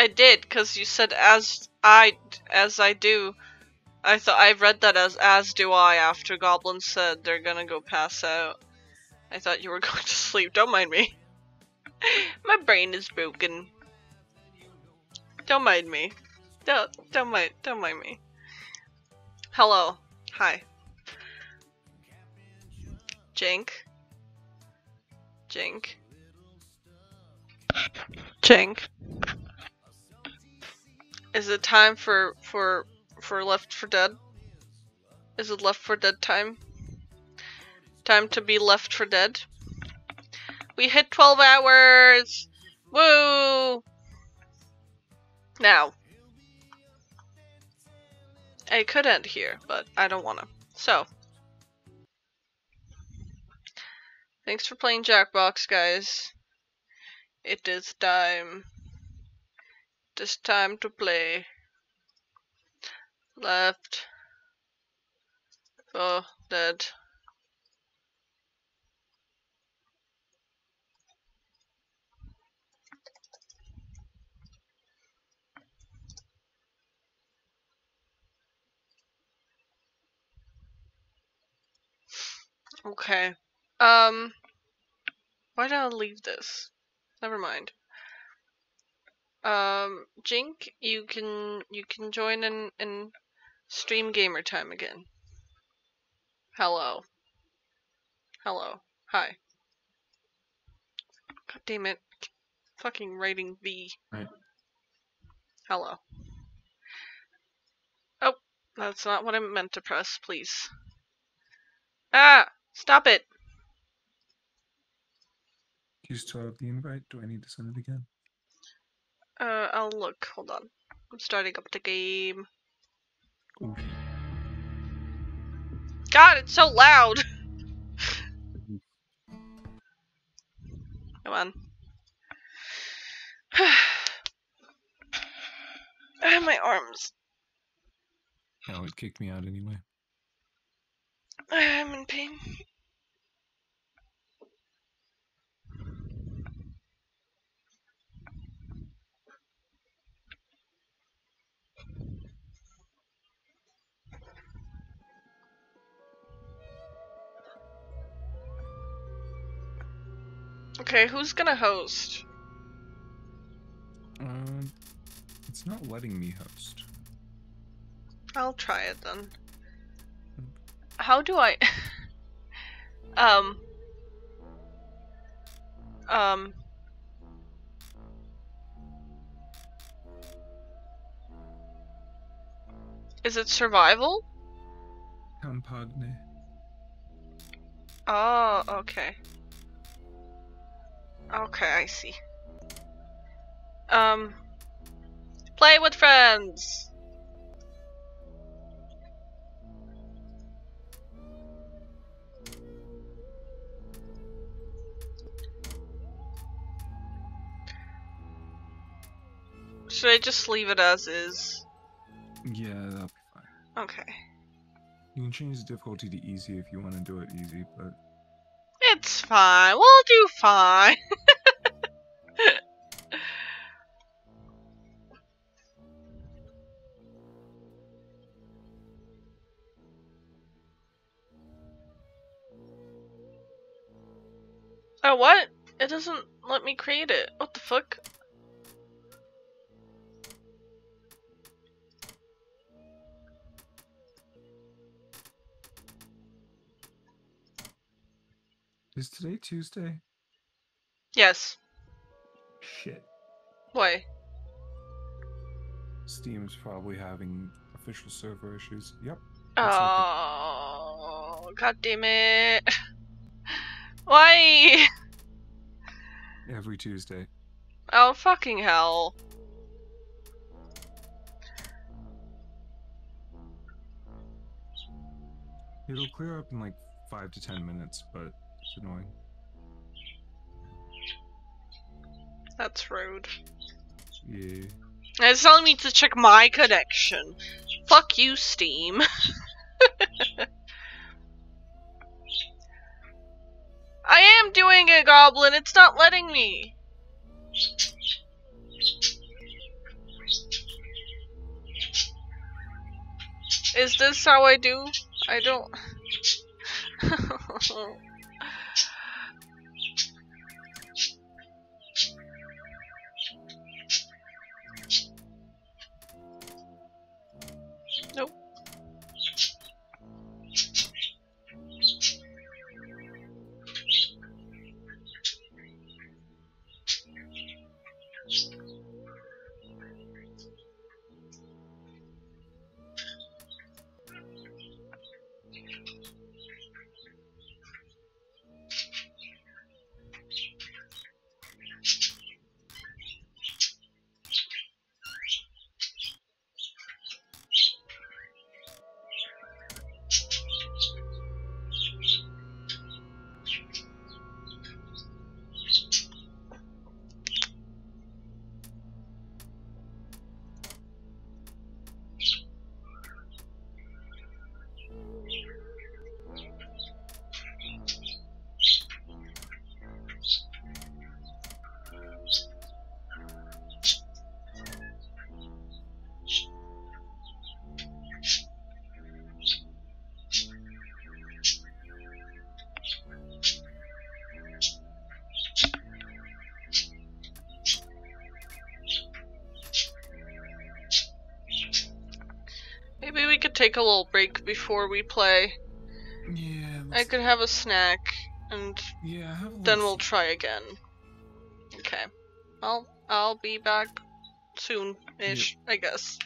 I did, because you said as I as I do. I thought I read that as as do I after Goblin said they're gonna go pass out. I thought you were going to sleep. Don't mind me. My brain is broken. Don't mind me. Don't don't mind don't mind me. Hello. Hi. Jink. Jink. Jink. Is it time for for for Left for Dead? Is it Left for Dead time? Time to be Left for Dead? We hit 12 hours! Woo! Now. I could end here, but I don't wanna. So. Thanks for playing Jackbox, guys. It is time. It is time to play. Left. For dead. Okay. Um, why did I leave this? Never mind. Um, Jink, you can you can join in in stream gamer time again. Hello. Hello. Hi. God damn it. Fucking writing V. Right. Hello. Oh, that's not what I meant to press, please. Ah! Stop it! Do you still have the invite? Do I need to send it again? Uh, I'll look. Hold on. I'm starting up the game. God, it's so loud! Come on. ah, my arms. No, it kicked me out anyway. I'm in pain. Okay, who's gonna host? Um, it's not letting me host. I'll try it then. How do I um um Is it survival? Campaign. Oh, okay. Okay, I see. Um Play with friends. Should I just leave it as is? Yeah, that'll be fine. Okay. You can change the difficulty to easy if you want to do it easy, but fine. We'll do fine. oh, what? It doesn't let me create it. What the fuck? Is today Tuesday? Yes. Shit. Why? Steam's probably having official server issues. Yep. Like Oh, god damn it. Why? Every Tuesday. Oh, fucking hell. It'll clear up in like five to ten minutes, but it's annoying. That's rude. Yeah. It's telling me to check my connection. Fuck you, Steam. I am doing a goblin, it's not letting me. Is this how I do? I don't... take a little break before we play. Yeah. I could have a snack, and Yeah. Then we'll try again. Okay. I'll I'll be back soon-ish, I guess.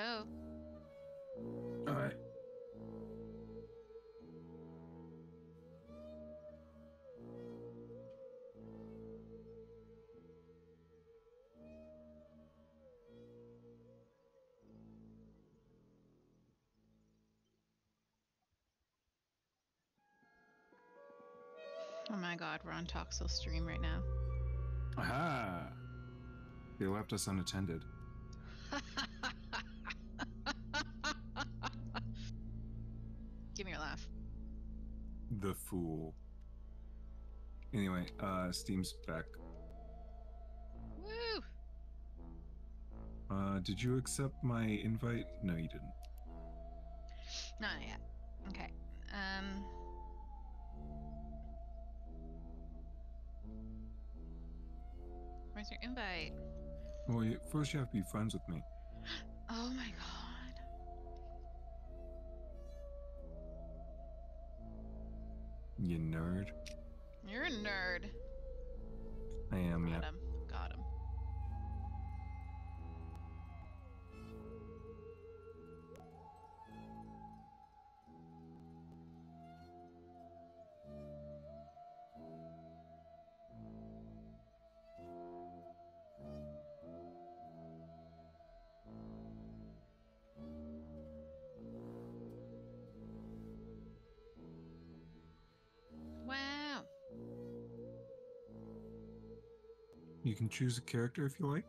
Go. All right. Oh my god, we're on Toxel stream right now. Aha! They left us unattended. The fool. Anyway, uh, Steam's back. Woo! Uh, did you accept my invite? No, you didn't. Not yet. Okay. Um. Where's your invite? Well, you, first you have to be friends with me. Oh my god. You nerd. You're a nerd. I am, Got yeah. him. Can choose a character if you like.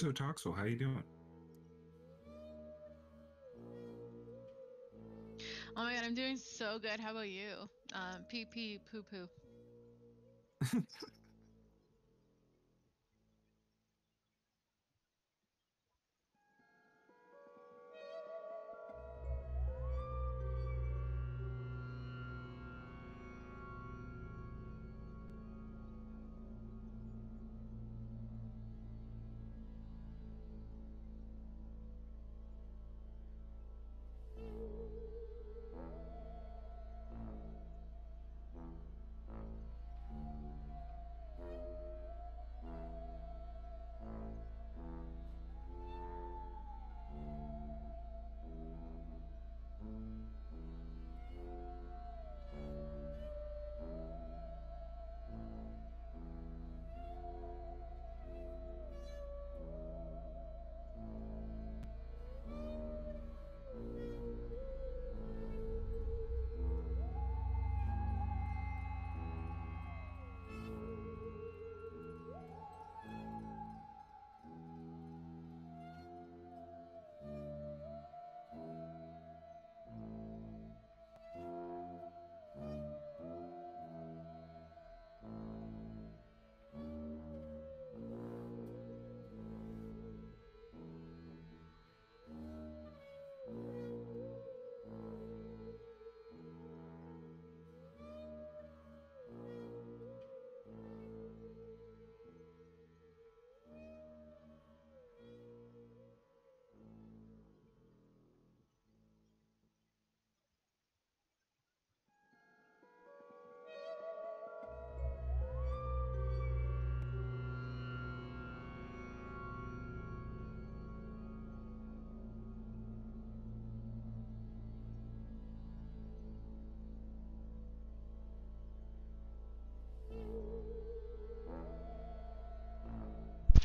So, Toxel, how you doing? Oh my god, I'm doing so good. How about you? Um, pee pee poo poo.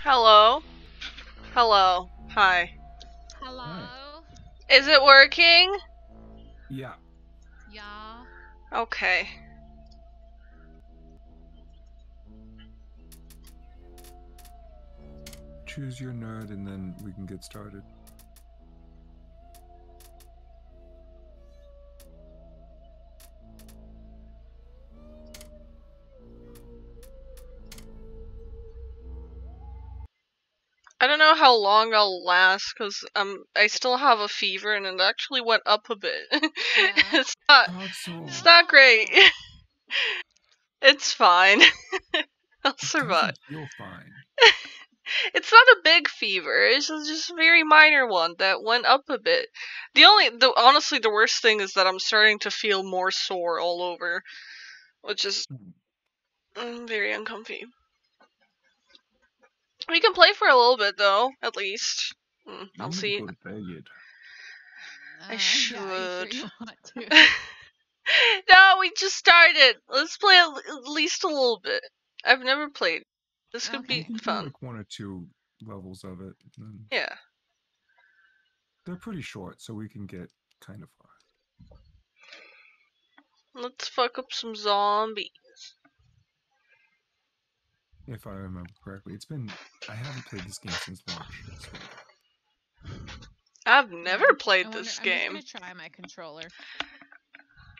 Hello. Hello. Hi. Hello. Is it working? Yeah. Yeah. Okay. Choose your nerd and then we can get started. I don't know how long I'll last because um I still have a fever and it actually went up a bit. it's not Console. it's not great. it's fine. I'll survive. doesn't Feel fine. It's not a big fever. It's just, just a very minor one that went up a bit. The only, the honestly, the worst thing is that I'm starting to feel more sore all over, which is mm, very uncomfy. We can play for a little bit though, at least. Mm, You I'll see. Go to. Uh, I sure should. you want no, we just started. Let's play at at least a little bit. I've never played. This could Okay. We be fun. like one or two levels of it. and Yeah. They're pretty short, so we can get kind of far. Let's fuck up some zombies. If I remember correctly, it's been I haven't played this game since launch. So I've never mm, played wonder- this game. I'm game. just gonna try my controller.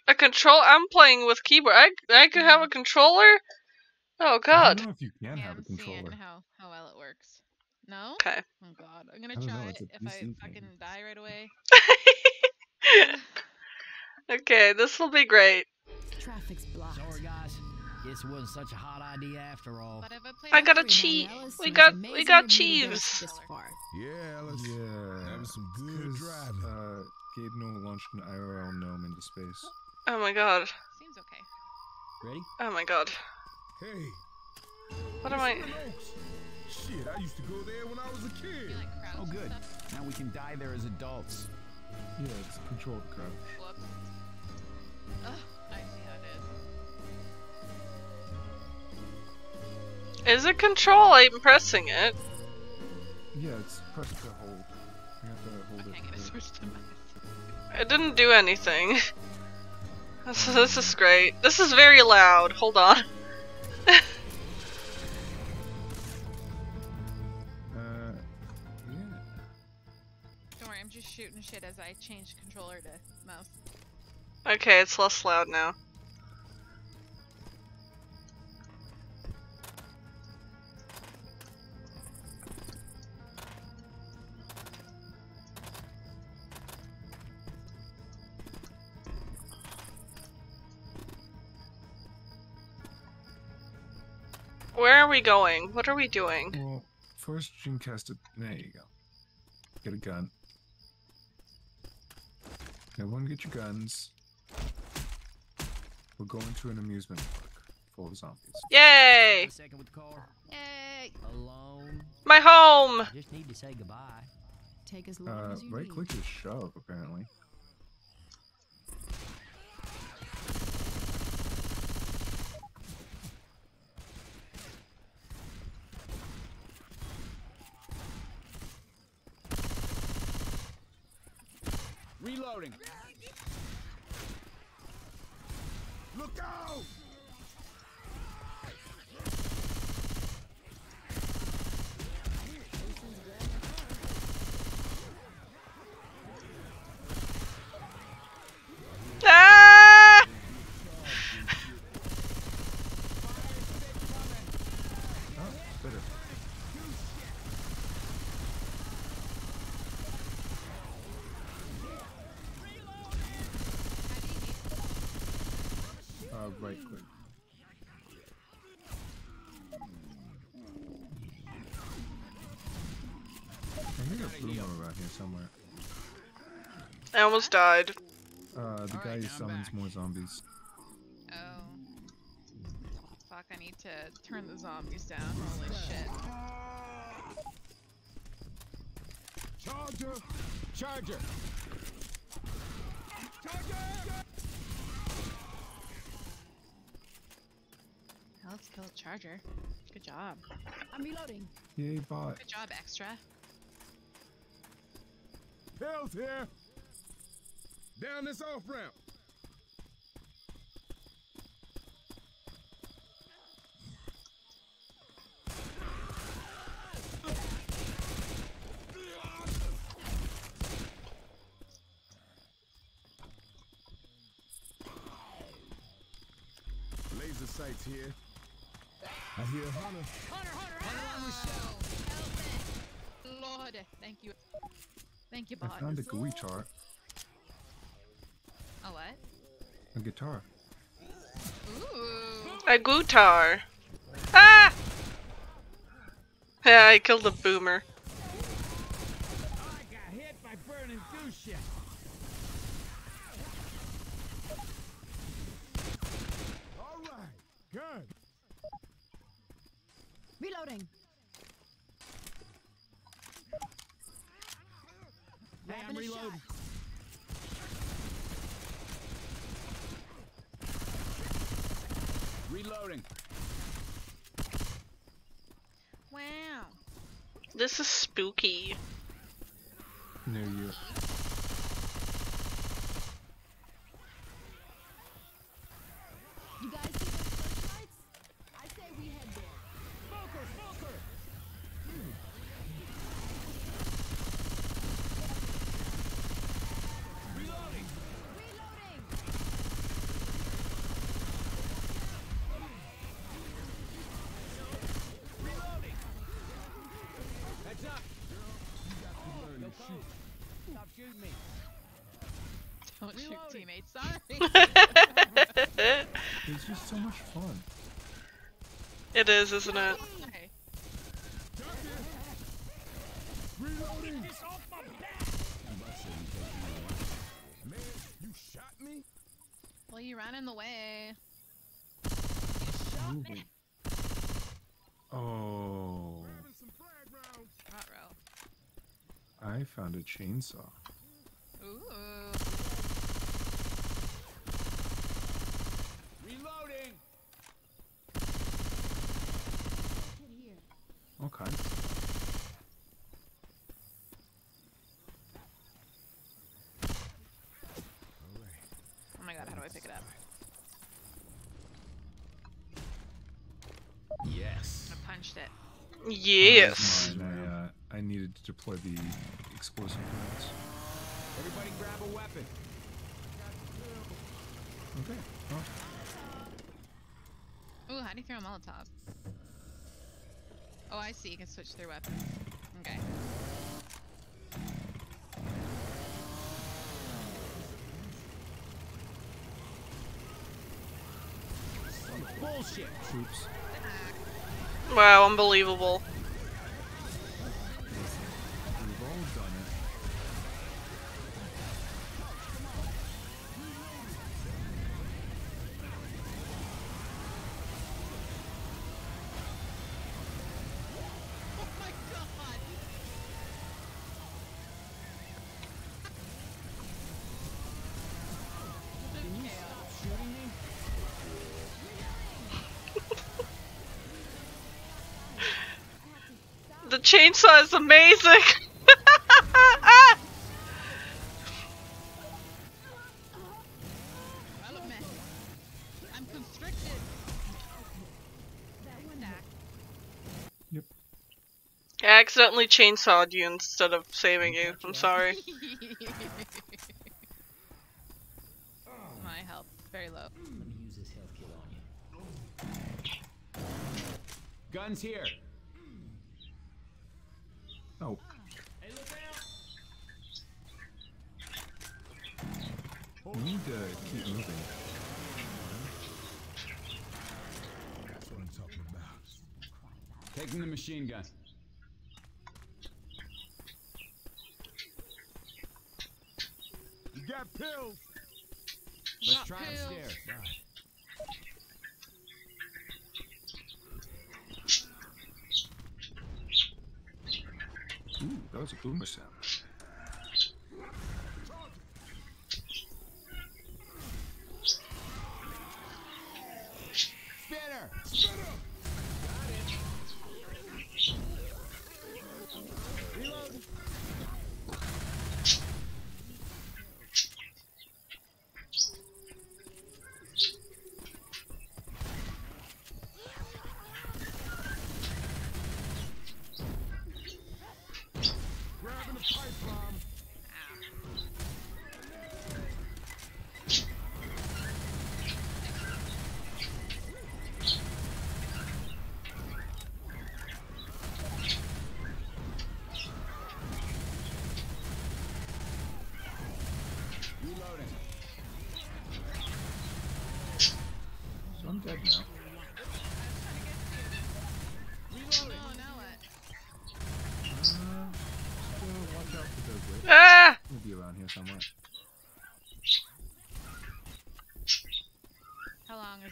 A control? I'm playing with keyboard. I I could have a mm. controller. Oh God. I don't know if you can yeah, have a I'm seeing controller. how how well it works. No? Okay. Oh god, I'm gonna I know, try it. If I PC thing. fucking die right away. okay, this will be great. Traffic's blocked. Sorry. Guess it wasn't such a hot idea after all. I got a Sorry, cheat. We got we got of you to get us Cheeves. This far. Yeah, Alice. Yeah, Having some it's good 'cause, driving. Uh, Gabe Noah launched an IRL gnome into space. Oh my God. Seems okay. Ready? Oh my God. Hey. What am I? Shit, I used to go there when I was a kid. like Oh, good. Now we can die there as adults. Yeah, it's control the crouch. Whoops. Ugh, is. Is it control? I'm pressing it. Yeah, it's press to hold. You have to hold I it. can't get a to- switch to my. It didn't do anything. This, this is great. This is very loud. Hold on. Uh, yeah. Don't worry, I'm just shooting shit as I change controller to mouse. Okay, it's less loud now. Where are we going? What are we doing? Well, first you can cast it. There you go. Get a gun. Everyone get your guns. We're going to an amusement park full of zombies. Yay! A second with the car. Yay! Alone. My home! Just need to say goodbye. Take as long Uh, as you right need. click is shove, apparently. Reloading. Look out! Ah! Oh, better. Uh, right click. I think a boomer around here somewhere. I almost died. Uh, the Alright, guy who summons back. more zombies. Oh. Fuck, I need to turn the zombies down. Holy shit. Charger! Charger! Now let's kill a charger. Good job. I'm reloading. Yay, bot. Good job, extra. Pills here. Down this off ramp. Laser sights here. I hear Hunter. Hunter, hunter, help! Lord, thank you. Thank you, I bot. found a GUI chart. A what? A guitar. Ooh. A guitar. Ah! Yeah, I killed a boomer. I got hit by burning fuchsia. All right. Good. Reloading. Hey, I'm reloading. Reloading. Wow. This is spooky. Near you. You guys see those searchlights? I say we head there. Smoker, smoker. Reloading. Reloading. Reloading. Heads up. Yo, Cole. Stop shooting me. Don't shoot Reloading. teammates. Sorry. It's just so much fun. it is, isn't it? Why? Reloading. This off my back. Man, you shot me? Well, you ran in the way. Ooh. Oh, Grabbing some frag I found a chainsaw. Ooh. Reloading. Kid here. Okay. Oh my god, how do I pick it up? Yes. I punched it. Yes. And I, uh, I needed to deploy the explosive grenades. Everybody grab a weapon. Okay. Oh, Ooh, how do you throw a Molotov? Oh, I see. You can switch through weapons. Okay. Bullshit. troops. Wow, unbelievable. Chainsaw is amazing. Development. I'm constricted. Stack. Yep. I accidentally chainsawed you instead of saving you. I'm sorry. My health very low. Let me use this health kit on you. Guns here. Oh, Hey, look out! we need to keep moving. That's what I'm talking about. Taking the machine gun. You got pills. Let's Not try pills. upstairs. Ooh, that was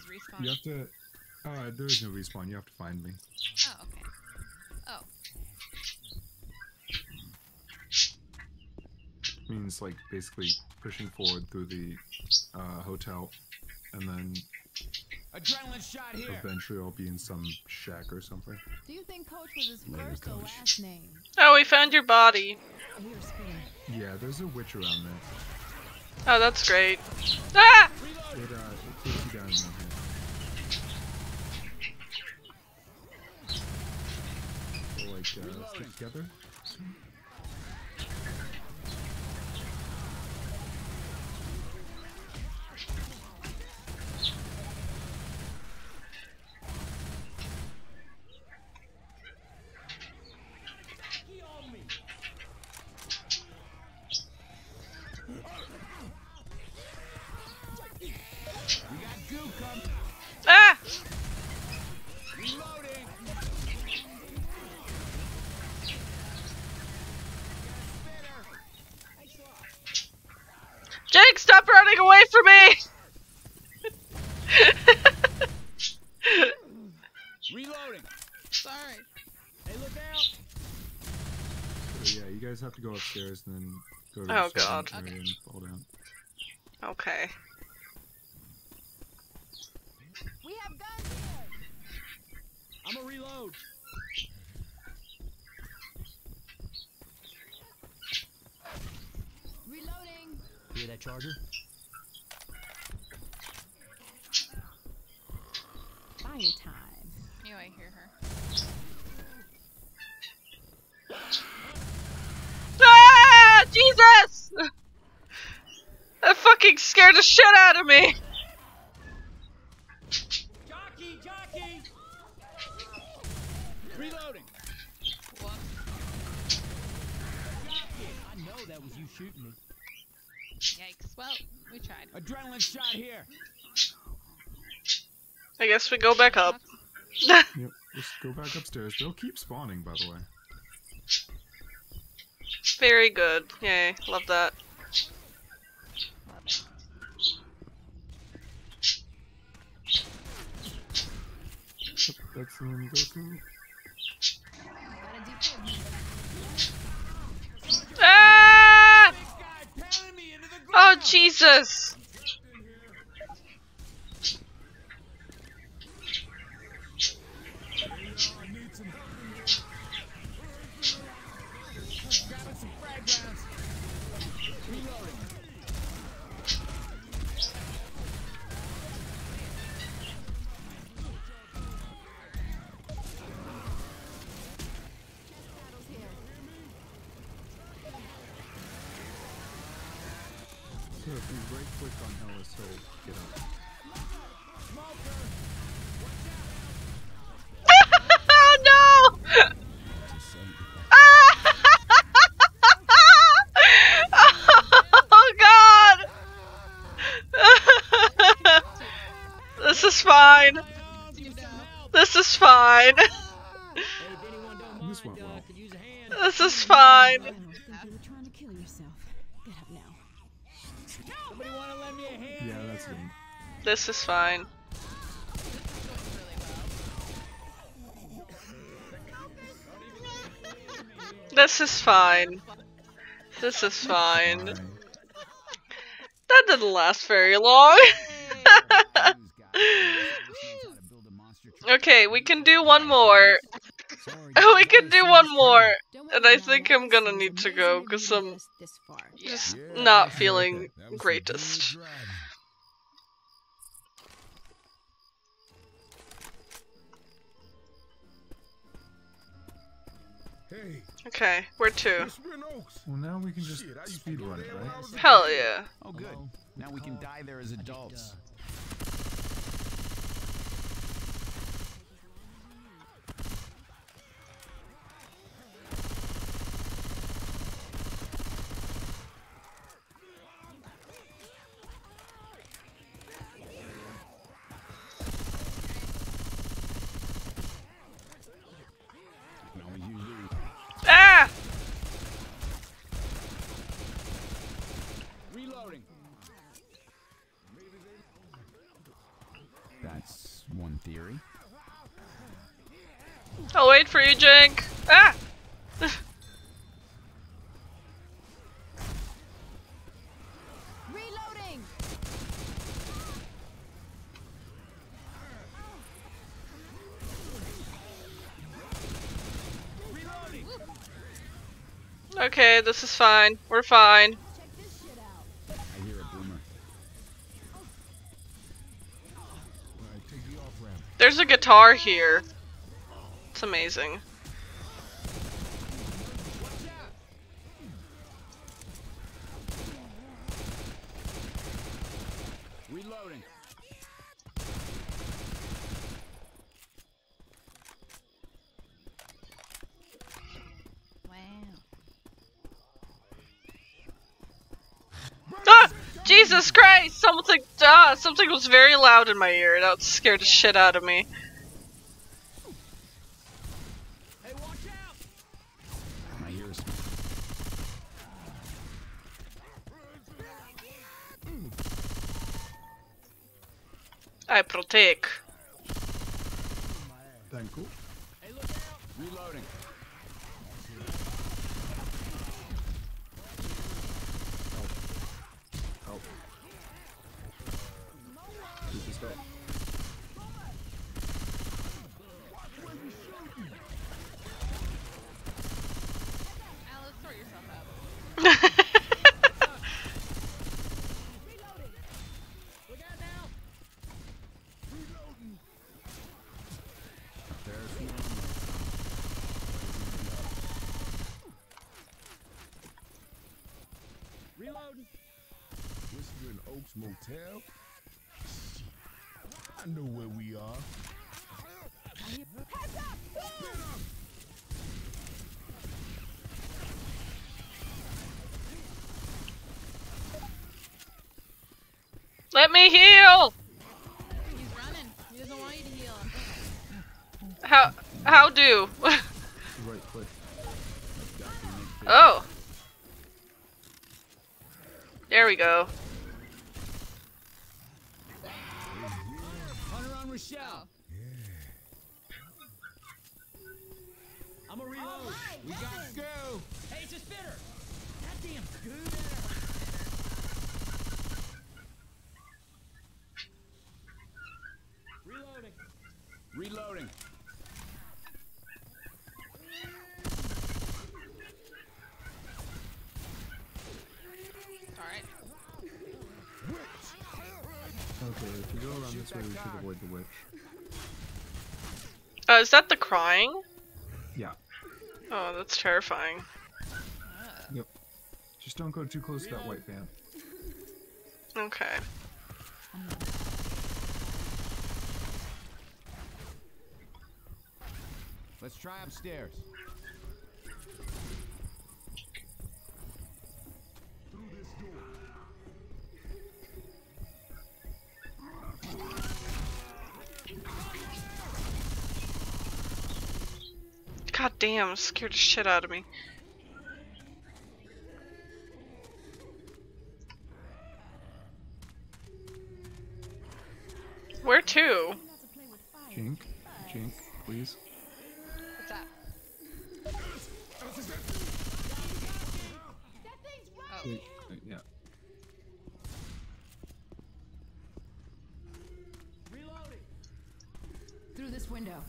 How is respawn? You have to. Uh, there is no respawn. You have to find me. Oh, okay. Oh, means like basically pushing forward through the uh, hotel, and then Adrenaline shot here. eventually I'll be in some shack or something. Do you think Coach was his Later, first or last name? Oh, we found your body. We were spinning. Yeah, there's a witch around there. Oh, that's great. Ah! It uh, it takes you down in one hit. We'll, like uh, stick together. We Reloading. sorry. Hey, look out. So yeah, you guys have to go upstairs and then go to Oh, the God. second area and fall down. okay. We have guns here. I'm a reload. Reloading. Hear that charger? Buy your time. Jesus! That fucking scared the shit out of me! Jockey, jockey. Reloading. Whoops. I know that was you shooting me. Yikes. Well, we tried. Adrenaline shot here. I guess we go back up. Yep, just go back upstairs. They'll keep spawning, by the way. Very good. Yay, love that. Love it. Yep, This is fine. This is fine. This is fine. That didn't last very long. okay, we can do one more. We can do one more. And I think. I'm gonna need to go because I'm just not feeling greatest. Hey, Okay, where to? it's Well, now we can just Shit, I speed run it, there when I right? Hell yeah. Oh, good. Now we can die there as adults. uh, Ah! Okay, this is fine. We're fine. There's a guitar here. It's amazing. Reloading. Wow. Ah! Jesus Christ! Something, ah, something was very loud in my ear. That scared the shit out of me. Hey, watch out! My ears. I protect. Thank you. Hey, look out! Reloading. Help. Keep this up. Alice, sort yourself out. Look out now! There's one. Reloading. Whispering Motel? I know where we are. Heads up! Let me heal! He's running. He doesn't want you to heal. How, how do? Right click. oh. There we go. Avoid the witch. Uh, is that the crying? Yeah. Oh, that's terrifying. Yep. Just don't go too close to that white van. Okay. Let's try upstairs. God damn, scared the shit out of me. Where to? Not to play with fire. Jink, Jink, please. What's that? That thing's right. Oh. Wait, yeah. Reloading. Through this window.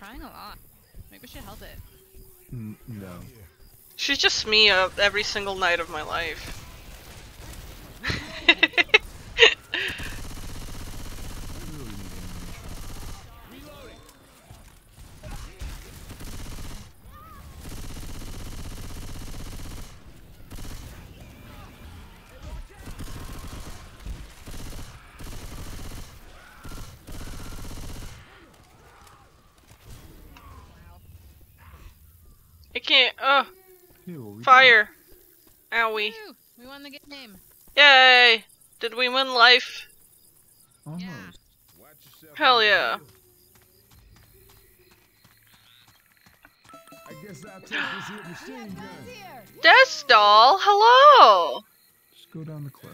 Crying a lot. Maybe we should help it. N- no. She's just me uh, every single night of my life. we win life. Almost. Hell yeah. I guess I'll take this here machine gun. Death doll, hello! Just go down the cliff.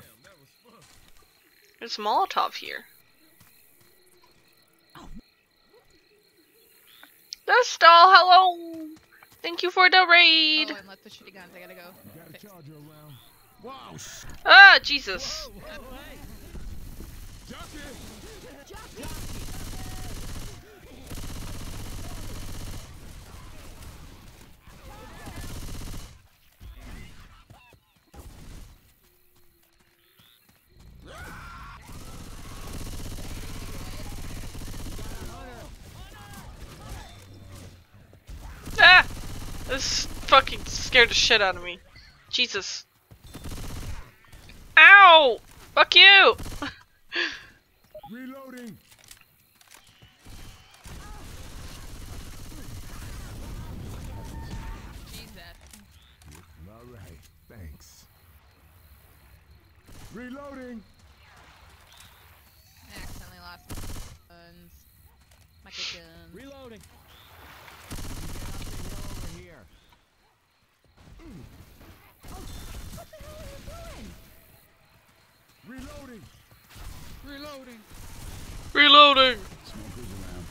There's Molotov here. Oh. Death doll, hello! Thank you for the raid! Oh, and let the shitty guns, I gotta go. Ah, Jesus. Ah! This fucking scared the shit out of me. Jesus. Ow! Fuck you! Reloading! Jesus. Alright, thanks. Reloading! I accidentally lost my guns. My good guns. Reloading. Get up the hill over here. What the hell are you doing? Reloading! Reloading. Reloading! Smokers around.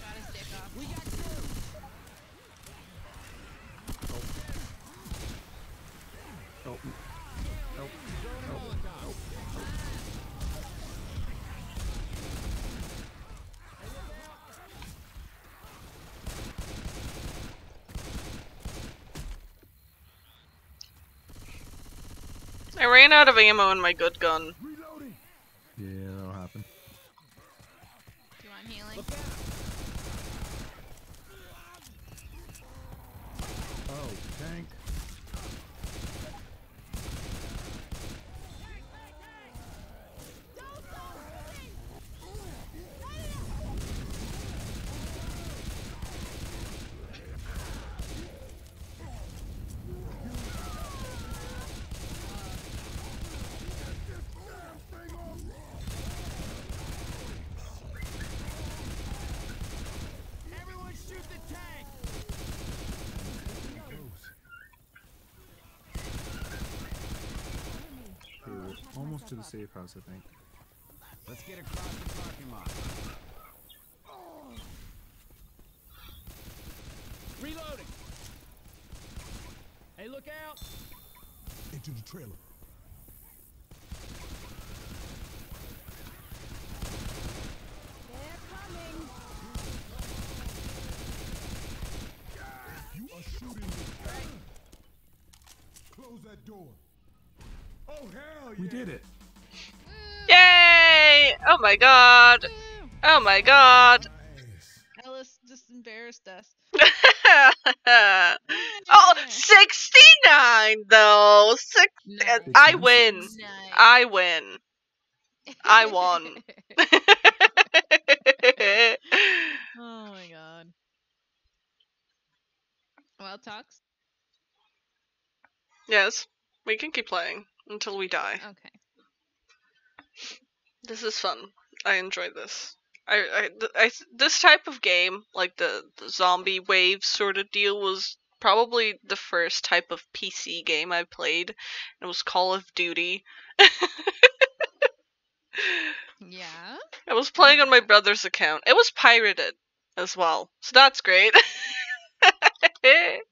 Got his dick off. We got Oh. Oh. I ran out of ammo in my good gun. Reloading! Yeah, that'll happen. Do you want healing? Oh, tank. Everyone shoot the tank. Okay, we're almost to the safe house, I think. Let's get across the parking lot. Reloading. Hey, look out! Into the trailer. My god! Oh my god! Nice. Ellis just embarrassed us. oh, 69 though! Six- Nice. I win! Nice. I win. I won. oh my god. Well, talks. yes, we can keep playing until we die. Okay. This is fun. I enjoy this. I, I, I this type of game, like the, the zombie wave sort of deal, was probably the first type of PC game I played. It was Call of Duty. Yeah. I was playing on my brother's account. It was pirated as well, so that's great.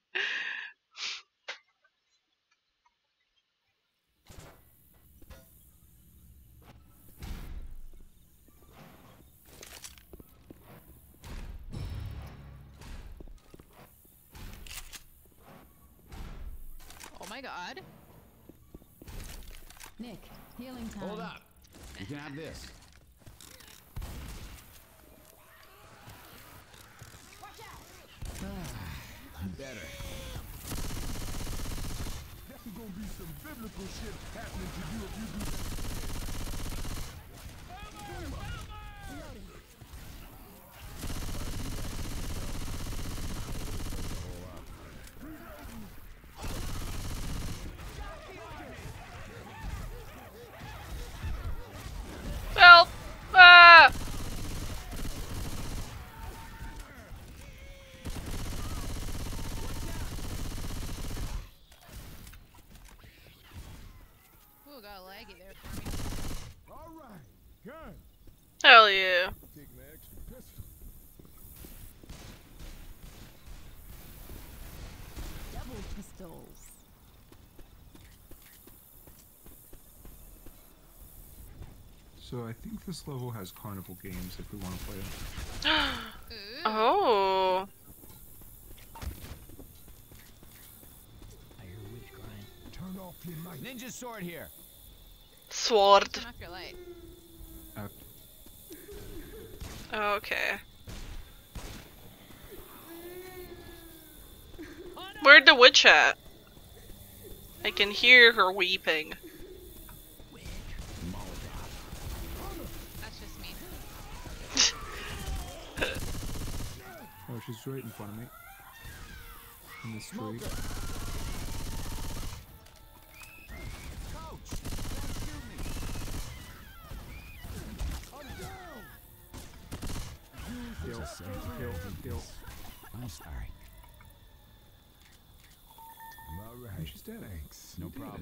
my god. Nick, healing time. Hold up. You can have this. Better. There's gonna be some biblical shit happening to you if you do that. Help! Ah! Ooh, got laggy there for me. All right, gun. Hell yeah. Taking an extra pistol. Double pistols. So I think this level has carnival games if we want to play it. Oh. I hear witch crying. Turn off your light. Ninja sword here. Sword. Turn off your light. Oh, okay. Where'd the witch at? I can hear her weeping. That's just me. Oh, she's right in front of me. In the street.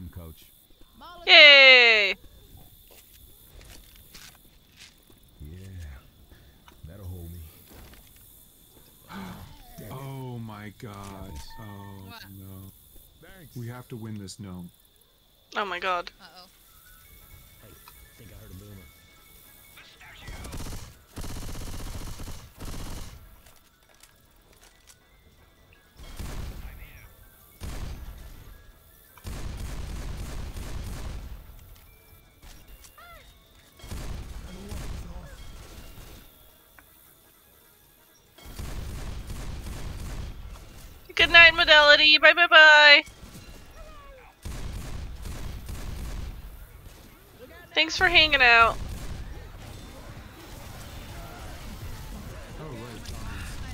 No You did problem, coach. Molotov. Yay! Yeah. That'll hold me. Oh my god. Oh What? no. Thanks. We have to win this gnome. Oh my god. Uh oh. Modality. Bye bye bye. Thanks for hanging out.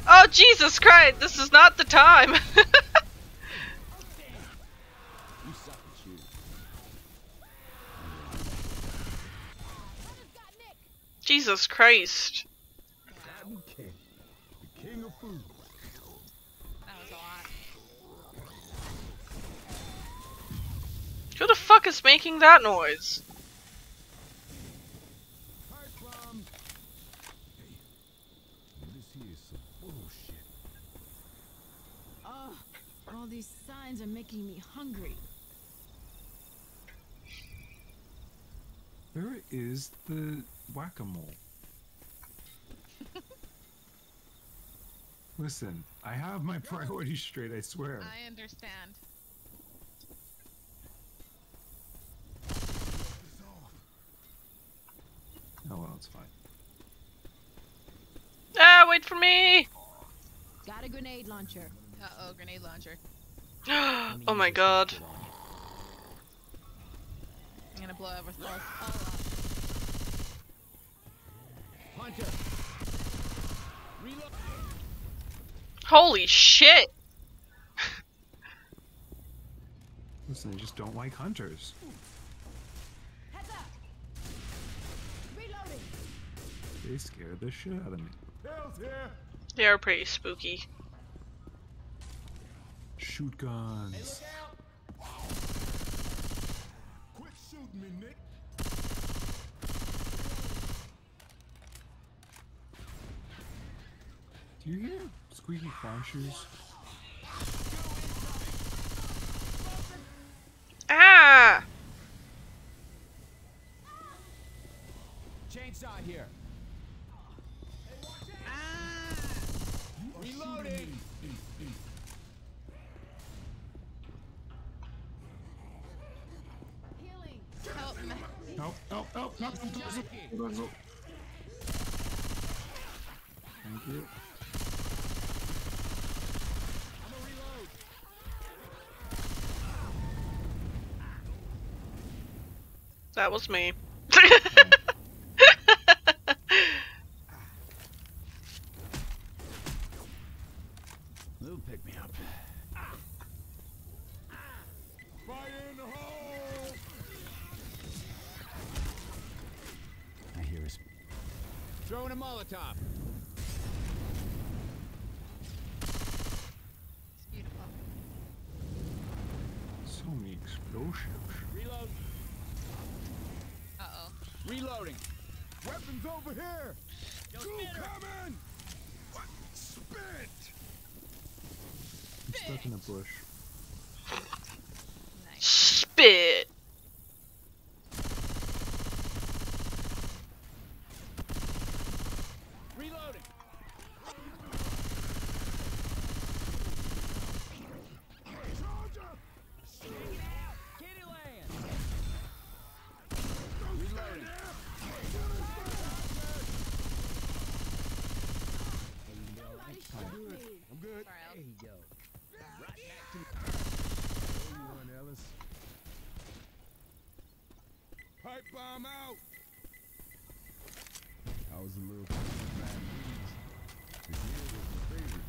Oh. Jesus Christ. This is not the time. Jesus Christ. Cotton King. The king of food. That was a lot. Who the fuck is making that noise? Pipe bomb. Hey. This here is some bullshit. Oh, all these signs are making me hungry. Where is the whack-a-mole? Listen, I have my priorities straight, I swear. I understand. It's off. Oh well, it's fine. Ah, wait for me. Got a grenade launcher. Uh oh, grenade launcher. oh my god. I'm gonna blow everything else all up. Hunter. Reload. Holy shit. Listen, I just don't like hunters. Heads up! Reloading! They scare the shit out of me. They are pretty spooky. Shoot guns. Quit shooting me, Nick. Do you hear squeaky clown shoes? Ah! Chainsaw here. Reloading. Healing! Help me. Nope, nope, nope, nope. Jockey. Thank you. That was me. Lou, pick me up. Fire in the hole. I hear us. Throwing a Molotov. It's beautiful. So many explosions. Reload. Uh oh. Reloading. Weapons over here. Two coming. What? Spit. I'm stuck in a bush. Nice. Spit. Reloading. Charger. Kitty land. Reloading. Somebody shoot me. I'm good. Sorry, I'll- There you go. There you run, Ellis. Pipe bomb out. I was a little bad news. This here was my favorite.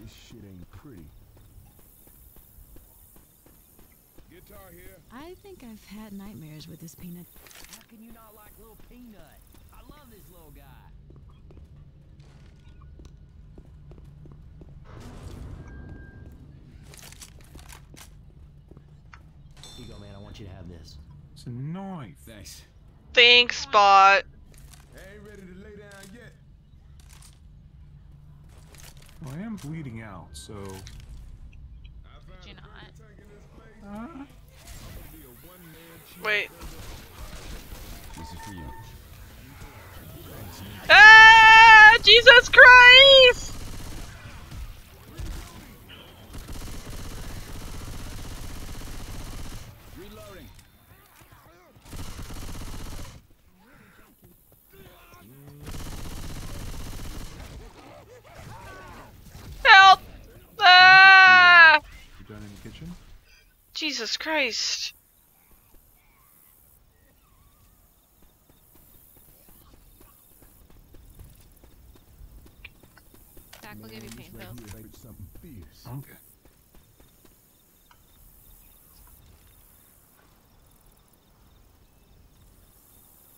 This shit ain't pretty. Guitar here. I think I've had nightmares with this peanut. How can you not like little Peanut? I love this little guy. Here you go, man. I want you to have this. It's a knife. Thanks. Thanks, Spot. I ain't ready to lay down yet. Well, I am bleeding out, so. I found you a not? pretty tank in this place. Uh, I'm gonna be a one-man Wait. This is for you. Ah! Jesus Christ! Reloading. Help! Ah! you done in the kitchen? Jesus Christ. Zach will give you pain pills. here, like something fierce. Okay.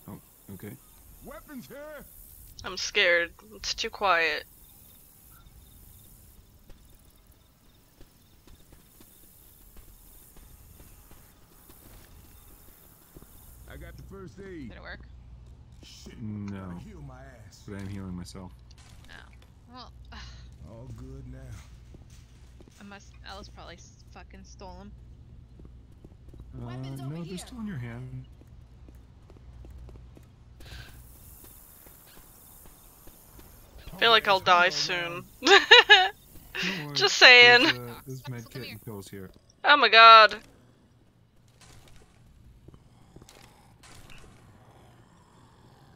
Oh, okay. Weapons here. I'm scared. It's too quiet. I got the first aid. Did it work? Shit. No. Gotta heal my ass. But I am healing myself. Well, All good now. I must. Ella's probably fucking stole him. Uh, Weapons no, over they're here. still in your hand. I feel like I'll die soon. Just saying. There's, uh, there's Come medkit here. and pills here. Oh my god.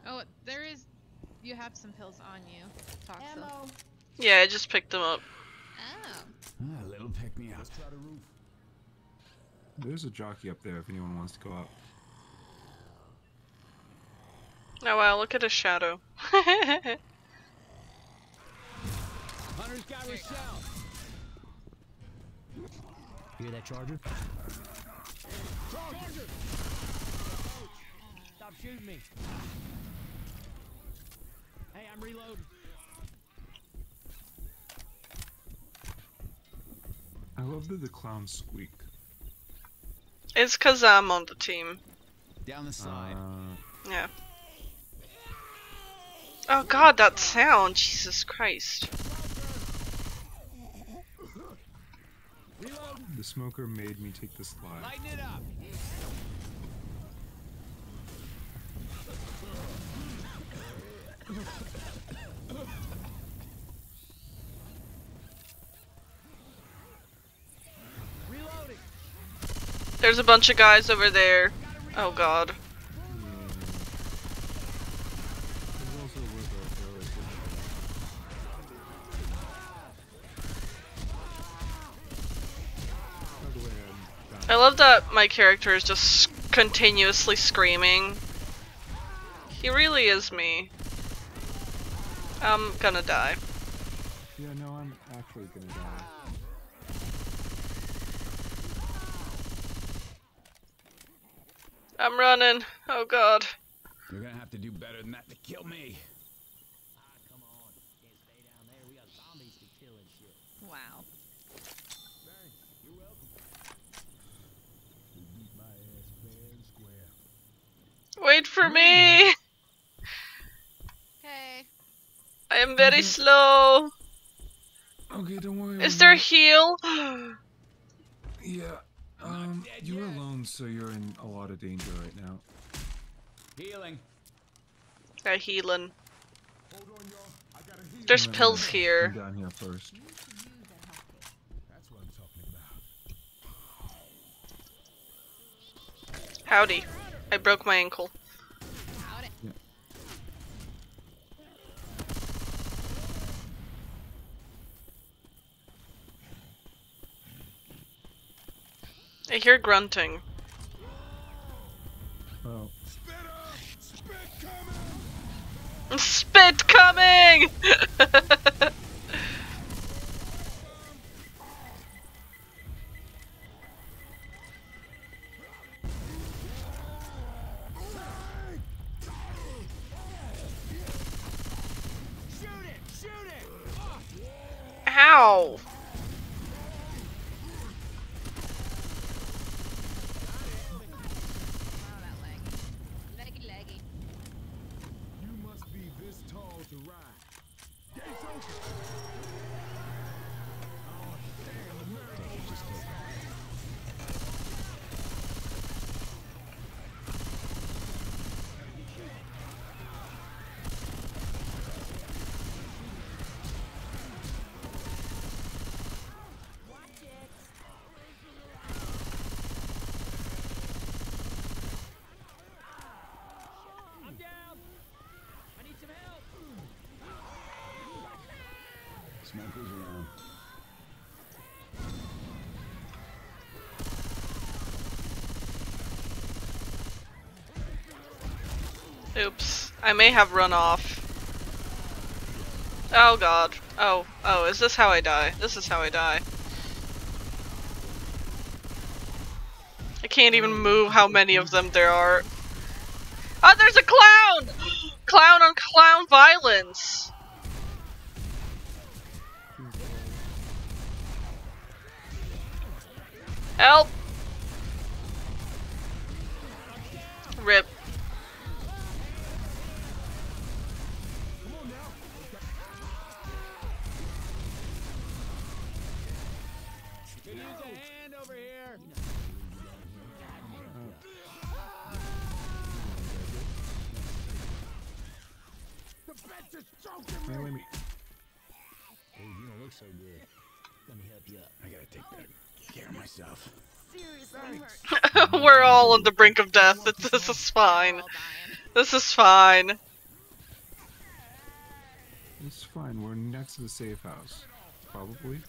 Oh, there is. You have some pills on you. Toxel. Ammo. Yeah, I just picked them up. Oh. Ah, a little pick me up. Let's try the roof. There's a jockey up there if anyone wants to go up. Oh wow, look at his shadow. Hunter's got Rochelle. Hear that charger? Charger. Stop shooting me. Hey, I'm reloading. I love that the clowns squeak. it's cause I'm on the team. Down the side. Uh, Yeah. Oh god, that sound! Jesus Christ. The smoker made me take the slide. Lighten it up. Reloading. There's a bunch of guys over there. Oh god. I love that my character is just continuously screaming. He really is me. I'm gonna die. Yeah, no, I'm actually gonna die. I'm running. Oh god. You're gonna have to do better than that to kill me. Ah, come on. Can't stay down there. We got zombies to kill and shit. Wow. Thanks. You're welcome. You beat my ass fair and square. Wait for me! Hey. I am very Okay. slow. Okay, don't worry. Is there here. heal? Yeah. Um, you're alone, so you're in a lot of danger right now. Healing. Got healing. Hold on, y'all. I gotta heal. There's No, no, no, pills here. I'm down here first. You could use that healthcare. That's what I'm talking about. Howdy. I broke my ankle. I hear grunting. Oh, Spit up! Spit Spit coming! coming! Shoot it! Shoot it! Ow! Oh, that leg. Leggy, leggy. You must be this tall to ride. Gates open! Oh, damn, the merry just I'm down! I need some help! Around. Oops. I may have run off. Oh god. Oh, oh, is this how I die? This is how I die. I can't even move how many of them there are. Oh, there's a clown! Clown on clown violence! Help! On the brink of death. It's, this is fine. We're all dying. This is fine. It's fine. We're next to the safe house. Probably.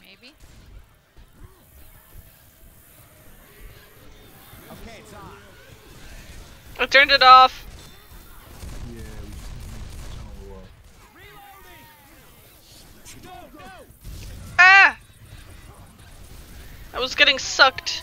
Maybe. Okay, it's on. I turned it off. Yeah, we just need to tunnel up. Go, go! Ah! I was getting sucked.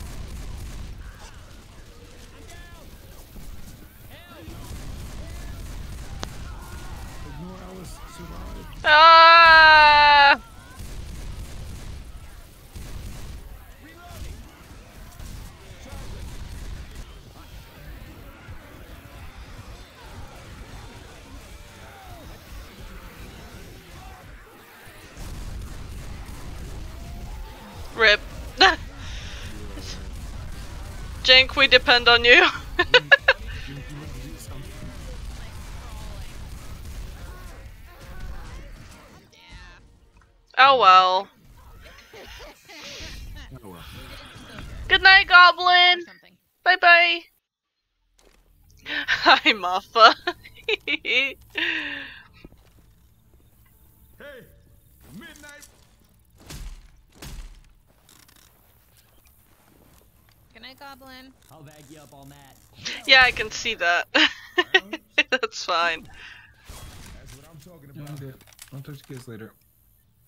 Jank, we depend on you. Oh well. Good night, Goblin. Bye bye. Hi, Muffa. Good night, Goblin. I'll bag you up on that. yeah, I can see that. That's fine. That's what I'm talking Yeah, about. okay. I'll talk to you guys later.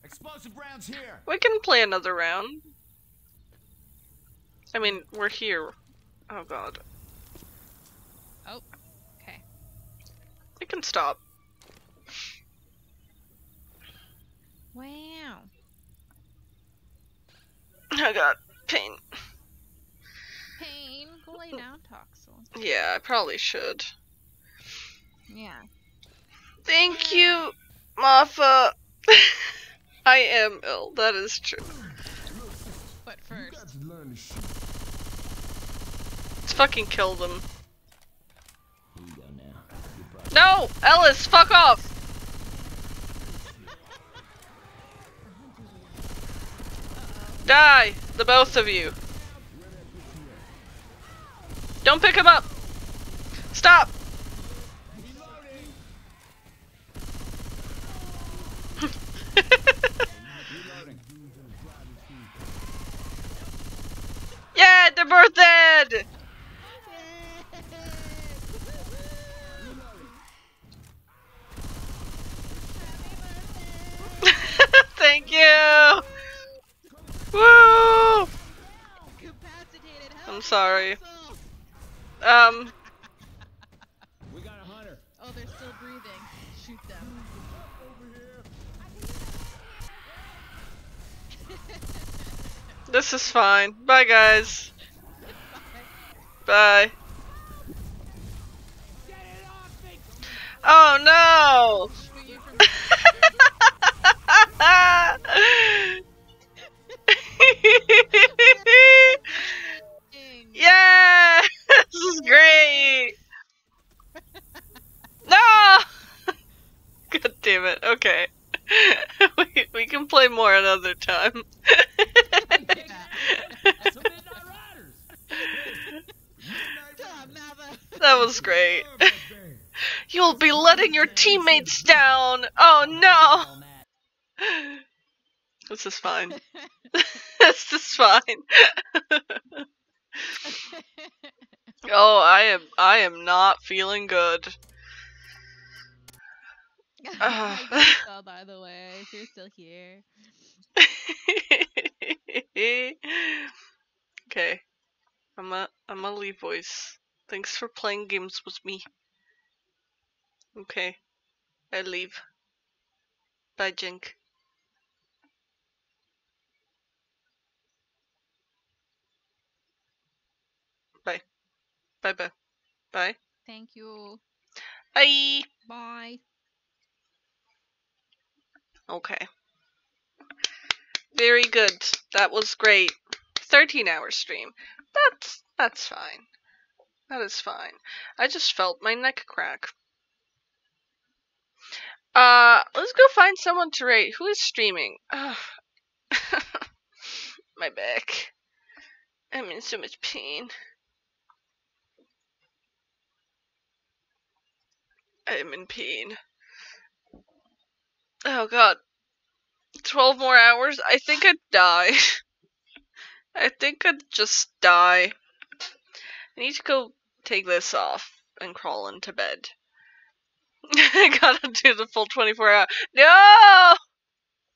Explosive rounds here! We can play another round. I mean, we're here. Oh god. Oh. Okay. We can stop. Wow. I got pain. Pain. Go lay down, Toxel. Yeah, I probably should. Yeah. Thank you, Mafa. I am ill. That is true. But first, got to learn to shoot. Let's fucking kill them. Here you go now. No, Ellis, fuck off. Die, the both of you. Don't pick him up. Stop. yeah, they're both dead. Thank you. Woo! I'm sorry. Yourself. Um, We got a hunter. Oh, they're still breathing. Shoot them. this is fine. Bye, guys. Bye. Oh no! Shoot you from behind. yeah! This is great! No! God damn it. Okay. we, we can play more another time. That was great. You'll be letting your teammates down! Oh no! This is fine. this is fine. Oh, I am I am not feeling good. Oh, by the way, if you're still here. okay. I'm a I'm a leave voice. Thanks for playing games with me. Okay. I leave. Bye Jink. Bye bye. Bye. Thank you. Bye. Bye. Okay. Very good. That was great. 13 hour stream. That's that's fine. That is fine. I just felt my neck crack. Uh, let's go find someone to rate. Who is streaming? Ugh. my back. I'm in so much pain. I am in pain. Oh god. 12 more hours? I think I'd die. I think I'd just die. I need to go take this off and crawl into bed. I gotta do the full 24 hour. No!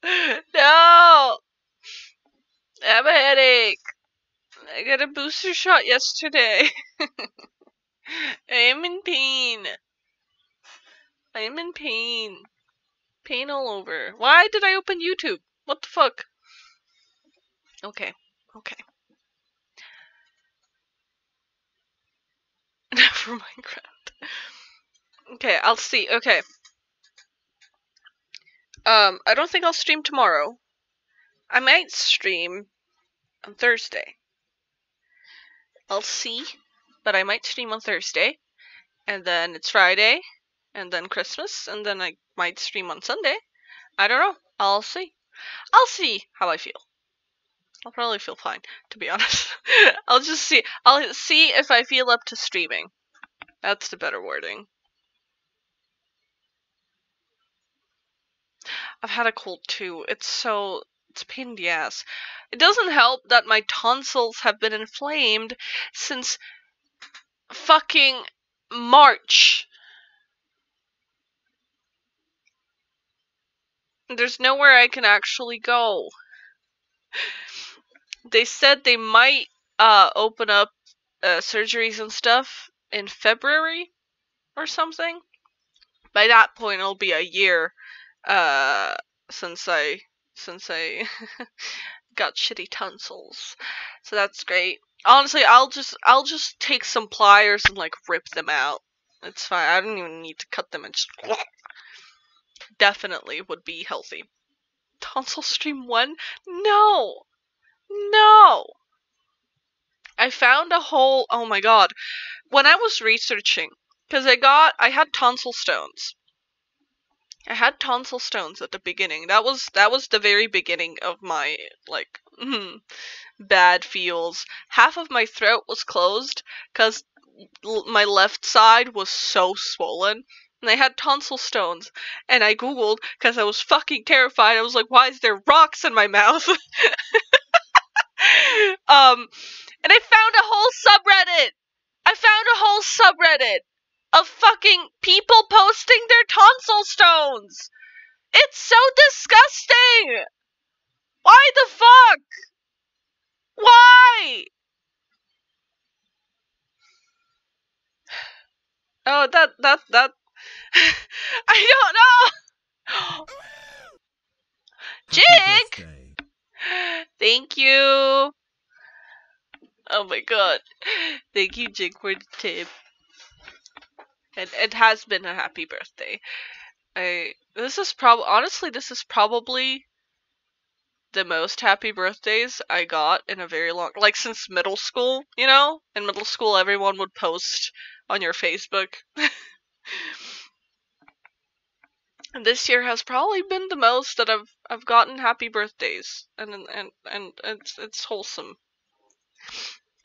No! I have a headache. I got a booster shot yesterday. I am in pain. I am in pain. Pain all over. Why did I open YouTube? What the fuck? Okay. Okay. For Minecraft. Okay, I'll see. Okay. Um, I don't think I'll stream tomorrow. I might stream on Thursday. I'll see, but I might stream on Thursday, and then it's Friday, and then Christmas, and then I might stream on Sunday. I don't know. I'll see. I'll see how I feel. I'll probably feel fine, to be honest. I'll just see. I'll see if I feel up to streaming. That's the better wording. I've had a cold too. It's so it's pain in the ass. It doesn't help that my tonsils have been inflamed since fucking March. There's nowhere I can actually go. They said they might uh open up uh, surgeries and stuff in February or something. By that point it'll be a year uh since I since I got shitty tonsils. So that's great. Honestly, I'll just I'll just take some pliers and like rip them out. It's fine. I don't even need to cut them and just definitely would be healthy. Tonsil stream one? No. No. I found a whole oh my god. When I was researching cuz I got I had tonsil stones. I had tonsil stones at the beginning. That was that was the very beginning of my like mm-hmm, bad feels. Half of my throat was closed cuz my left side was so swollen and I had tonsil stones. And I googled because I was fucking terrified. I was like, why is there rocks in my mouth? um, and I found a whole subreddit. I found a whole subreddit of fucking people posting their tonsil stones. It's so disgusting. Why the fuck? Why? Oh, that that that I don't know. Jig! Thank you. Oh my god. Thank you, Jig, for the tip. And it has been a happy birthday. I this is prob honestly this is probably the most happy birthdays I got in a very long like since middle school, you know? In middle school everyone would post on your Facebook. And this year has probably been the most that I've I've gotten happy birthdays, and and and it's it's wholesome.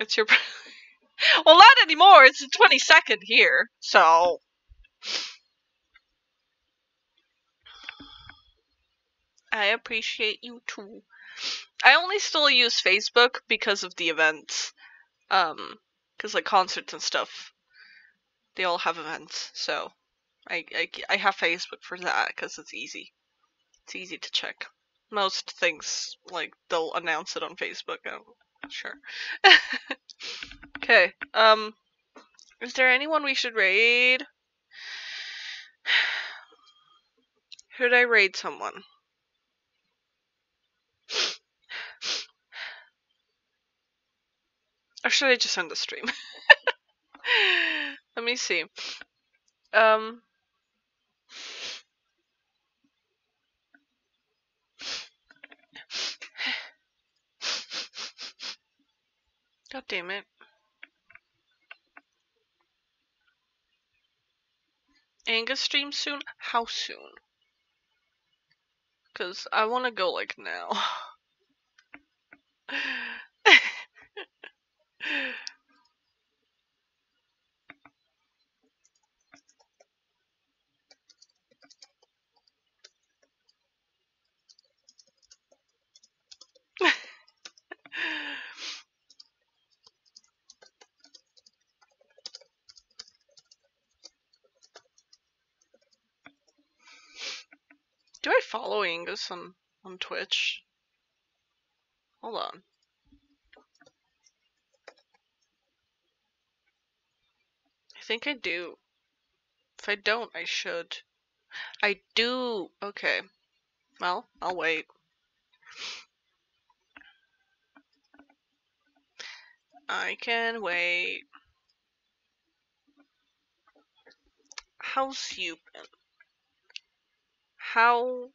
It's your well, not anymore. It's the twenty second here, so I appreciate you too. I only still use Facebook because of the events, um, because like concerts and stuff, they all have events, so I, I, I have Facebook for that because it's easy. It's easy to check. Most things, like, they'll announce it on Facebook. I'm sure. okay, um, is there anyone we should raid? Should I raid someone? Or should I just end the stream? Let me see. Um, God damn it. Angus stream soon? How soon? Cause I wanna go like now. Do I Angus on, on Twitch? Hold on. I think I do. If I don't, I should. I do! Okay. Well, I'll wait. I can wait. How's you been? How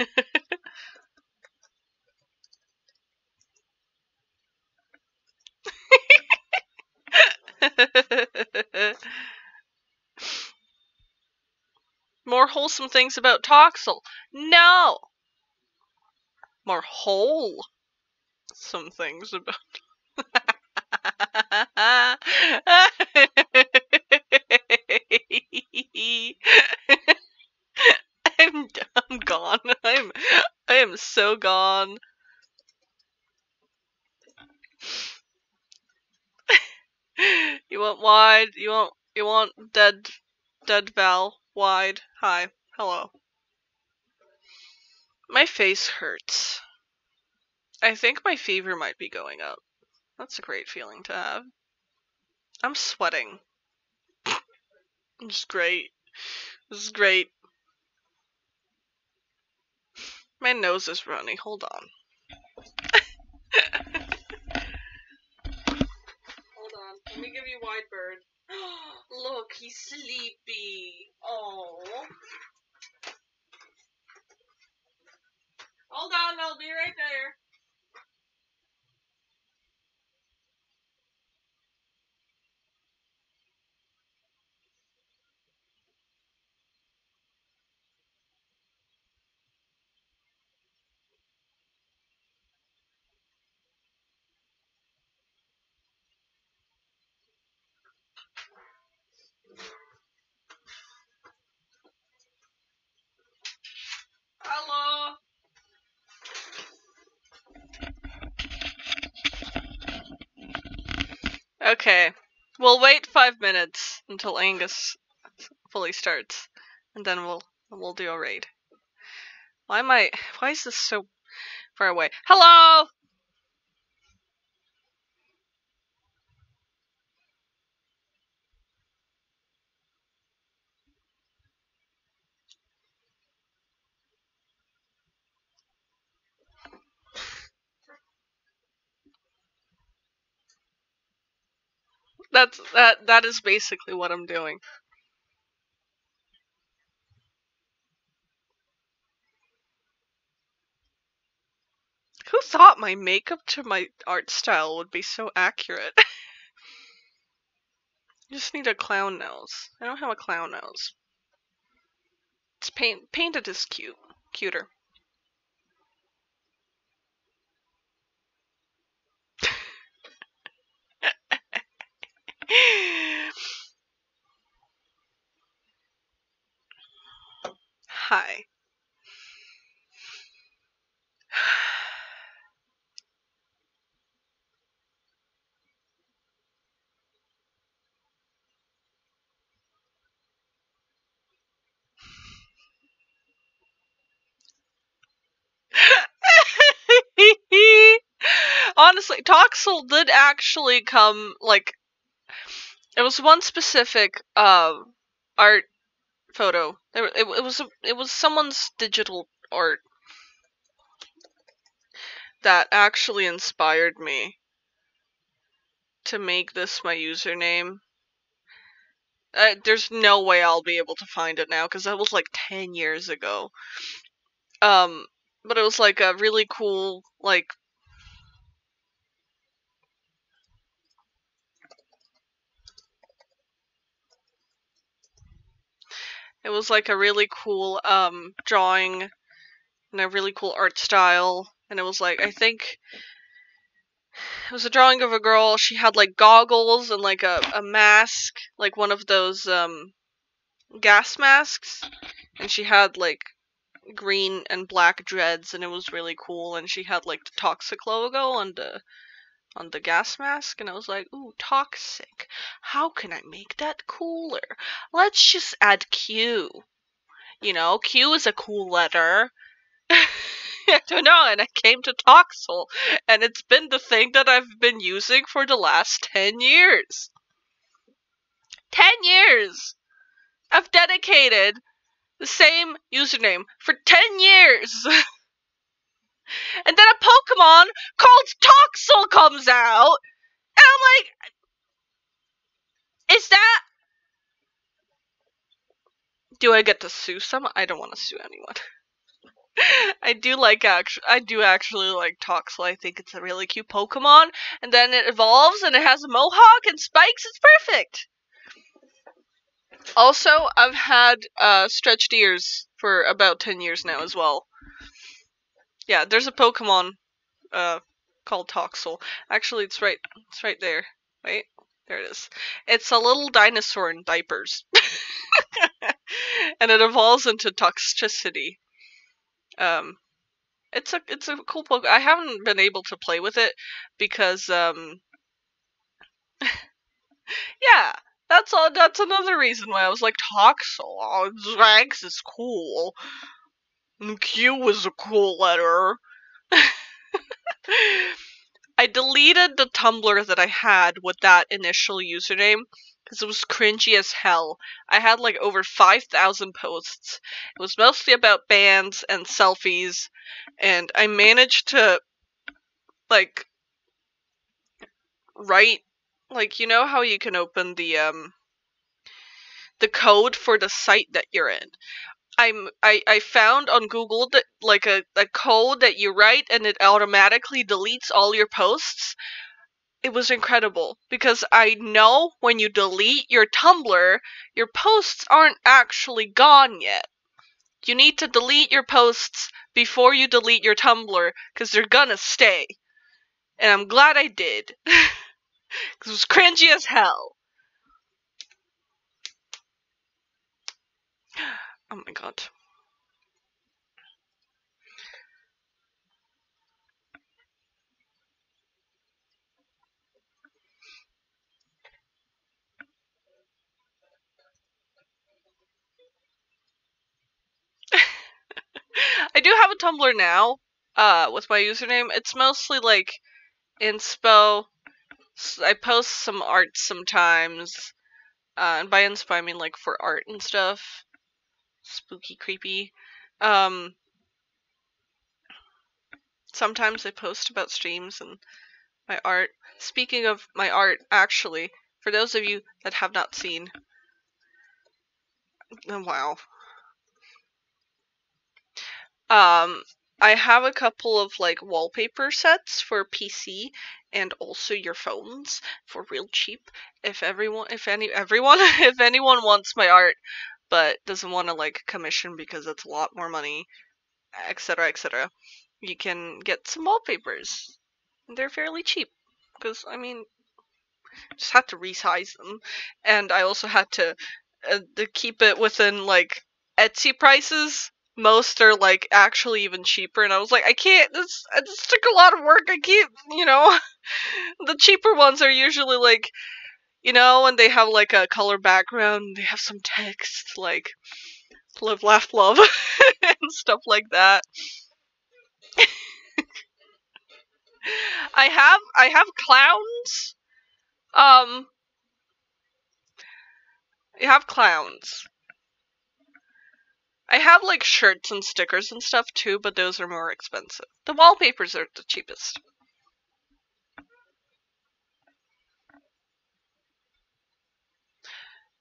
More wholesome things about Toxel. No! More whole some things about I'm I'm gone. I'm I am so gone. you want wide? You want you want dead dead Val wide? Hi. Hello. My face hurts. I think my fever might be going up. That's a great feeling to have. I'm sweating. It's great. This is great. My nose is running. Hold on. Hold on. Let me give you wide bird. Look, he's sleepy. Oh. Hold on, I'll be right there. Okay. We'll wait five minutes until Angus fully starts, and then we'll we'll do a raid. Why am I? Why is this so far away? Hello. That's that. That is basically what I'm doing. Who thought my makeup to my art style would be so accurate? You just need a clown nose. I don't have a clown nose. It's paint painted is cute, cuter. Hi. Honestly, Toxel did actually come like it was one specific uh, art photo. It, it was a, it was someone's digital art that actually inspired me to make this my username. Uh, there's no way I'll be able to find it now because that was like 10 years ago. Um, but it was like a really cool, like, it was like a really cool um drawing and a really cool art style and it was like I think it was a drawing of a girl. She had like goggles and like a, a mask, like one of those um gas masks, and she had like green and black dreads, and it was really cool. And she had like the toxic logo on the on the gas mask, and I was like, ooh, toxic. How can I make that cooler? Let's just add Q. You know, Q is a cool letter. I don't know, and I came to Toxel, and it's been the thing that I've been using for the last 10 years. 10 years! I've dedicated the same username for 10 years! and then a Pokemon called Toxel comes out, and I'm like, is that. Do I get to sue someone? I don't want to sue anyone. I do like actually I do actually like Toxel. I think it's a really cute Pokemon. And then it evolves and it has a mohawk and spikes. It's perfect. Also, I've had uh, stretched ears for about 10 years now as well. Yeah, there's a Pokemon uh, called Toxel. Actually, it's right it's right there. Wait, there it is. It's a little dinosaur in diapers. and it evolves into Toxtricity. Um, it's a it's a cool book. I haven't been able to play with it because um, yeah, that's all. That's another reason why I was like Toxel. Oh, Drax is cool. Q is a cool letter. I deleted the Tumblr that I had with that initial username because it was cringy as hell. I had like over 5,000 posts. It was mostly about bands and selfies, and I managed to like write like you know how you can open the um the code for the site that you're in. I'm I, I found on Google that like a, a code that you write and it automatically deletes all your posts. It was incredible because I know when you delete your Tumblr, your posts aren't actually gone yet. You need to delete your posts before you delete your Tumblr because they're gonna stay. And I'm glad I did. Because it was cringy as hell. Oh my god. I do have a Tumblr now, uh, with my username. It's mostly like inspo. I post some art sometimes, uh, and by inspo I mean like for art and stuff. Spooky, creepy. Um, sometimes I post about streams and my art. Speaking of my art, actually, for those of you that have not seen, oh, wow. Um, I have a couple of like wallpaper sets for PC and also your phones for real cheap. If everyone, if any, everyone, if anyone wants my art but doesn't want to like commission because it's a lot more money, etc., etc., you can get some wallpapers. They're fairly cheap because I mean, just had to resize them, and I also had to uh, to keep it within like Etsy prices. Most are like actually even cheaper, and I was like, I can't. This this took a lot of work. I can't, you know. the cheaper ones are usually like, you know, and they have like a color background. They have some text like "live, laugh, love" and stuff like that. I have I have clowns. Um, I have clowns. I have like shirts and stickers and stuff too, but those are more expensive. The wallpapers are the cheapest.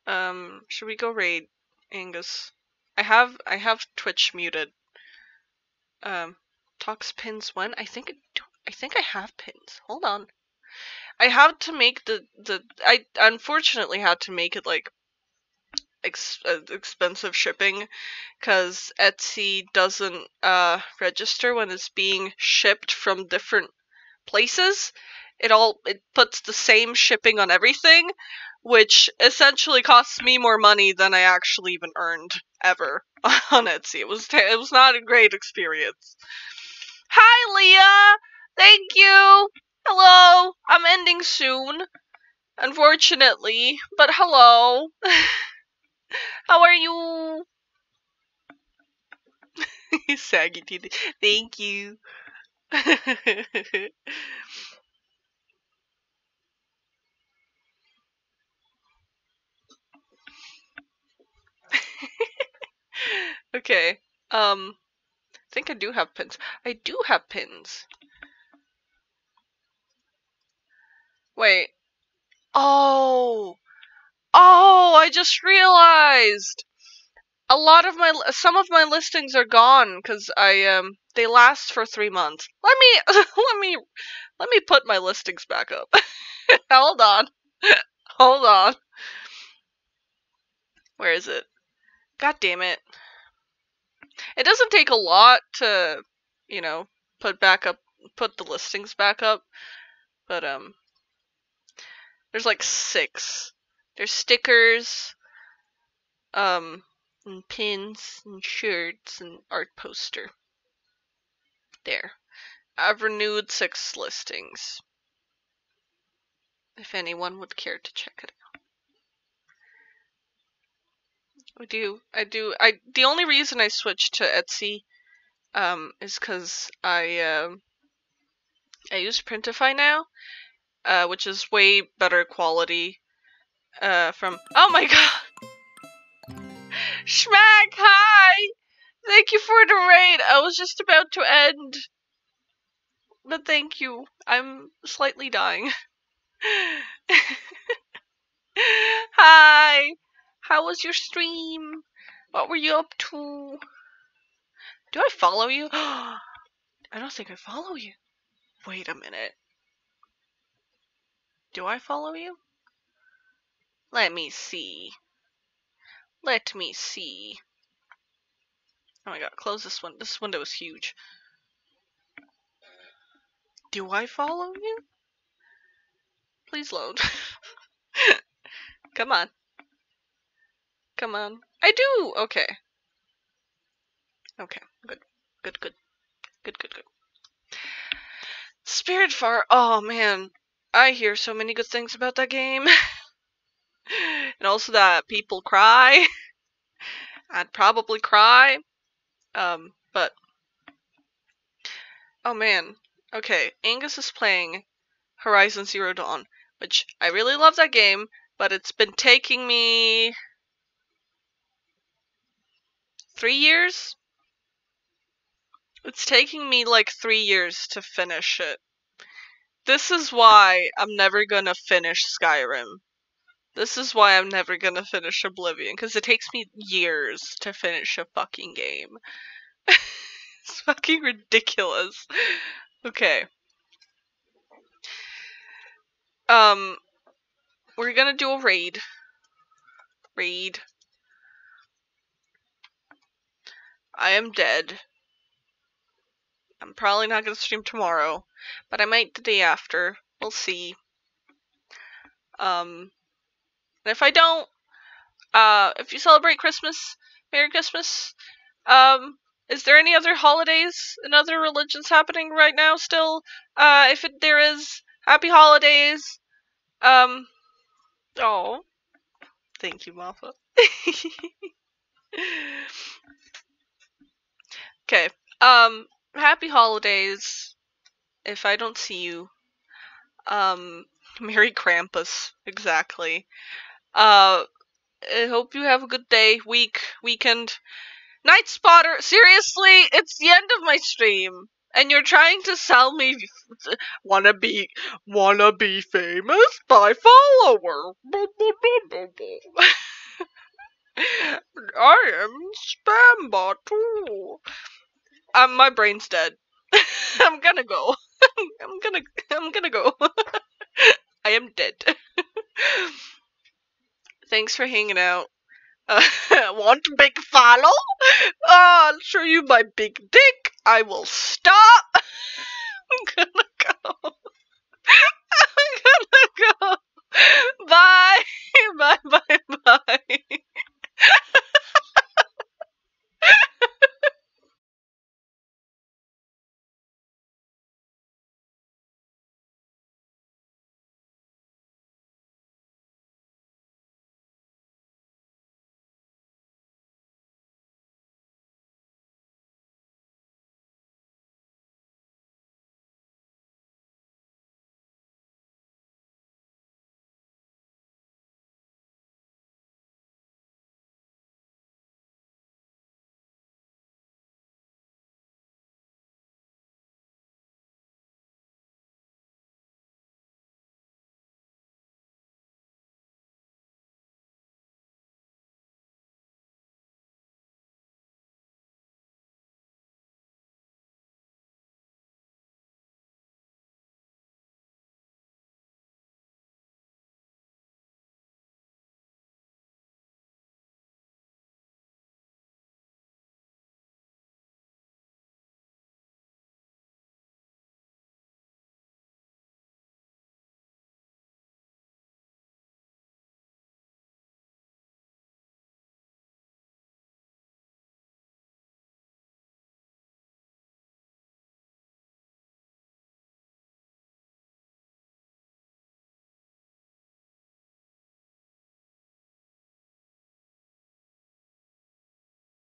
Um, should we go raid Angus? I have I have Twitch muted. Um, talks pins when? I think I think I have pins. Hold on. I had to make the the I unfortunately had to make it like ex- uh, expensive shipping because Etsy doesn't uh, register when it's being shipped from different places. It all it puts the same shipping on everything, which essentially costs me more money than I actually even earned ever on Etsy. It was it was not a great experience. Hi, Leah. Thank you. Hello. I'm ending soon, unfortunately, but hello. How are you? Saggy teeth. Thank you. Okay. Um I think I do have pins. I do have pins. Wait. Oh. Oh, I just realized. A lot of my some of my listings are gone cuz I um they last for 3 months. Let me let me let me put my listings back up. Hold on. Hold on. Where is it? God damn it. It doesn't take a lot to, you know, put back up put the listings back up. But um there's like 6. There's stickers, um, and pins and shirts and art poster. There. I've renewed six listings. If anyone would care to check it out. I do. I do. I the only reason I switched to Etsy um is cuz I um I use Printify now, uh which is way better quality uh from Oh my god. Schmack, hi! Thank you for the raid. I was just about to end. But thank you. I'm slightly dying. hi. How was your stream? What were you up to? Do I follow you? I don't think I follow you. Wait a minute. Do I follow you? Let me see. Let me see. Oh my god, close this one. This window is huge. Do I follow you? Please load. Come on. Come on. I do! Okay. Okay, good. Good, good. Good, good, good. Spiritfarer. Oh man. I hear so many good things about that game. and also that people cry. I'd probably cry. Um, but. Oh man. Okay, Angus is playing Horizon Zero Dawn, which I really love that game, but it's been taking me three years? It's taking me like three years to finish it. This is why I'm never gonna finish Skyrim. This is why I'm never gonna finish Oblivion, because it takes me years to finish a fucking game. it's fucking ridiculous. Okay. Um, we're gonna do a raid. Raid. I am dead. I'm probably not gonna stream tomorrow, but I might the day after. We'll see. Um, and if I don't, uh, if you celebrate Christmas, Merry Christmas. Um, is there any other holidays and other religions happening right now still? Uh, if it, there is, happy holidays. Um, oh, thank you, Martha. okay, um, happy holidays. If I don't see you, um, Merry Krampus, exactly. Uh, I hope you have a good day, week, weekend. Night Spotter, seriously, it's the end of my stream, and you're trying to sell me wanna be wanna be famous by follower. I am spam bot too um, my brain's dead. I'm gonna go. I'm gonna. I'm gonna go. I am dead. Thanks for hanging out. Uh, want big follow? Oh, I'll show you my big dick. I will stop. I'm gonna go. I'm gonna go. Bye. Bye. Bye. Bye.